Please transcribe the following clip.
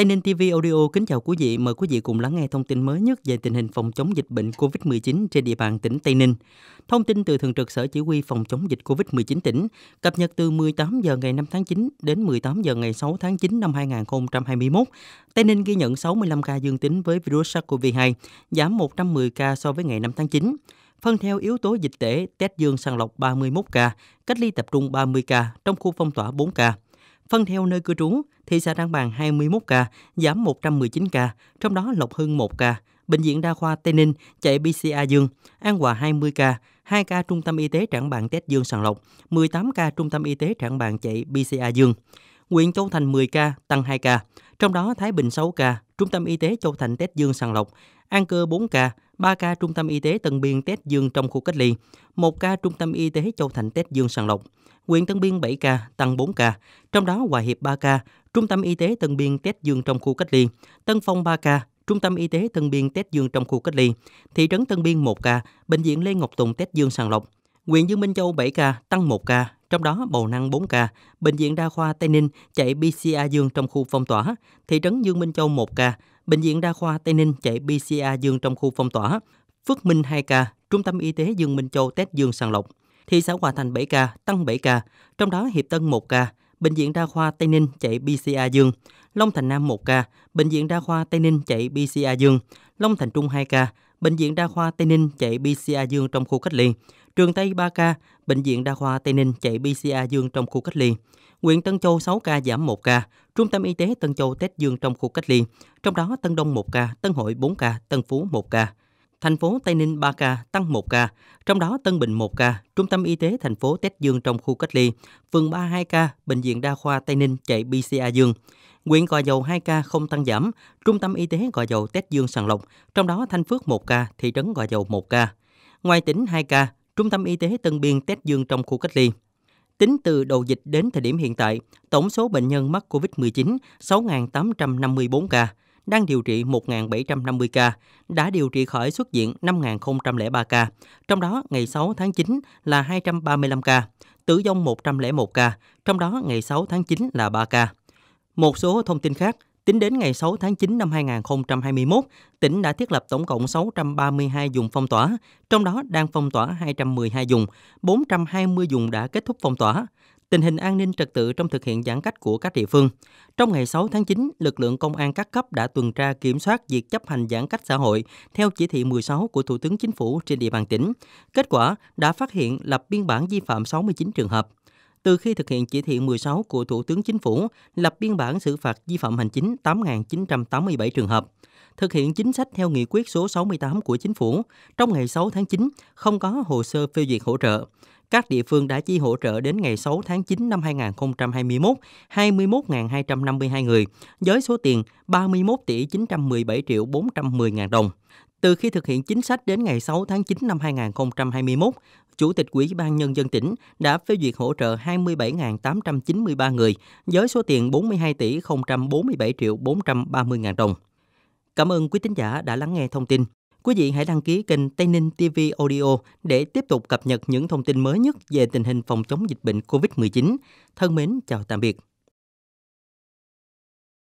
Tây Ninh TV Audio kính chào quý vị. Mời quý vị cùng lắng nghe thông tin mới nhất về tình hình phòng chống dịch bệnh COVID-19 trên địa bàn tỉnh Tây Ninh. Thông tin từ Thường trực Sở Chỉ huy Phòng chống dịch COVID-19 tỉnh, cập nhật từ 18 giờ ngày 5 tháng 9 đến 18 giờ ngày 6 tháng 9 năm 2021. Tây Ninh ghi nhận 65 ca dương tính với virus SARS-CoV-2, giảm 110 ca so với ngày 5 tháng 9. Phân theo yếu tố dịch tễ, test dương sàng lọc 31 ca, cách ly tập trung 30 ca, trong khu phong tỏa 4 ca. Phân theo nơi cư trú, thị xã Trảng Bàng 21 ca, giảm 119 ca, trong đó Lộc Hưng 1 ca, Bệnh viện Đa khoa Tây Ninh chạy PCR dương, An Hòa 20 ca, 2 ca trung tâm y tế Trảng Bàng test dương sàng lọc, 18 ca trung tâm y tế Trảng Bàng chạy PCR dương. Huyện Châu Thành 10 ca, tăng 2 ca, trong đó Thái Bình 6 ca, trung tâm y tế Châu Thành test dương sàng lọc, An Cơ 4 ca, 3 ca trung tâm y tế Tân Biên test dương trong khu cách ly, 1 ca trung tâm y tế Châu Thành test dương sàng lọc. Huyện Tân Biên 7 ca, tăng 4 ca, trong đó Hòa Hiệp 3 ca, Trung tâm Y tế Tân Biên test dương trong khu cách ly, Tân Phong 3 ca, Trung tâm Y tế Tân Biên test dương trong khu cách ly, thị trấn Tân Biên 1 ca, Bệnh viện Lê Ngọc Tùng test dương sàng lọc, huyện Dương Minh Châu 7 ca, tăng 1 ca, trong đó Bầu Năng 4 ca, Bệnh viện Đa khoa Tây Ninh chạy PCR dương trong khu phong tỏa, thị trấn Dương Minh Châu 1 ca, Bệnh viện Đa khoa Tây Ninh chạy PCR dương trong khu phong tỏa, Phước Minh 2 ca, Trung tâm Y tế Dương Minh Châu test dương sàng lọc, thị xã Hòa Thành 7 ca, tăng 7 ca, trong đó Hiệp Tân 1 ca, Bệnh viện Đa khoa Tây Ninh chạy PCR dương, Long Thành Nam 1 ca, Bệnh viện Đa khoa Tây Ninh chạy PCR dương, Long Thành Trung 2 ca, Bệnh viện Đa khoa Tây Ninh chạy PCR dương trong khu cách ly, Trường Tây 3 ca, Bệnh viện Đa khoa Tây Ninh chạy PCR dương trong khu cách ly, huyện Tân Châu 6 ca giảm 1 ca, Trung tâm Y tế Tân Châu test dương trong khu cách ly, trong đó Tân Đông 1 ca, Tân Hội 4 ca, Tân Phú 1 ca thành phố Tây Ninh 3 ca, tăng 1 ca, trong đó Tân Bình 1 ca, Trung tâm Y tế thành phố Tết dương trong khu cách ly, phường 3 2 ca, Bệnh viện Đa khoa Tây Ninh chạy PCR dương. Huyện Gò Dầu 2 ca không tăng giảm, Trung tâm Y tế Gò Dầu Tết dương sàng lọc, trong đó Thanh Phước 1 ca, thị trấn Gò Dầu 1 ca. Ngoài tỉnh 2 ca, Trung tâm Y tế Tân Biên Tết dương trong khu cách ly. Tính từ đầu dịch đến thời điểm hiện tại, tổng số bệnh nhân mắc COVID-19 6.854 ca, đang điều trị 1.750 ca, đã điều trị khỏi xuất viện 5.003 ca, trong đó ngày 6 tháng 9 là 235 ca, tử vong 101 ca, trong đó ngày 6 tháng 9 là 3 ca. Một số thông tin khác, Tính đến ngày 6 tháng 9 năm 2021, tỉnh đã thiết lập tổng cộng 632 vùng phong tỏa, trong đó đang phong tỏa 212 vùng, 420 vùng đã kết thúc phong tỏa tình hình an ninh trật tự trong thực hiện giãn cách của các địa phương. Trong ngày 6 tháng 9, lực lượng công an các cấp đã tuần tra kiểm soát việc chấp hành giãn cách xã hội theo chỉ thị 16 của Thủ tướng Chính phủ trên địa bàn tỉnh. Kết quả đã phát hiện lập biên bản vi phạm 69 trường hợp. Từ khi thực hiện chỉ thị 16 của Thủ tướng Chính phủ, lập biên bản xử phạt vi phạm hành chính 8.987 trường hợp thực hiện chính sách theo nghị quyết số 68 của chính phủ. Trong ngày 6 tháng 9, không có hồ sơ phê duyệt hỗ trợ các địa phương đã chi hỗ trợ đến ngày 6 tháng 9 năm 2021 21.252 người với số tiền 31 tỷ 917 triệu 410 ngàn đồng. Từ khi thực hiện chính sách đến ngày 6 tháng 9 năm 2021, Chủ tịch Ủy ban Nhân dân tỉnh đã phê duyệt hỗ trợ 27.893 người với số tiền 42 tỷ 047 triệu 430 ngàn đồng. Cảm ơn quý tín giả đã lắng nghe thông tin. Quý vị hãy đăng ký kênh Tây Ninh TV Audio để tiếp tục cập nhật những thông tin mới nhất về tình hình phòng chống dịch bệnh COVID-19. Thân mến, chào tạm biệt.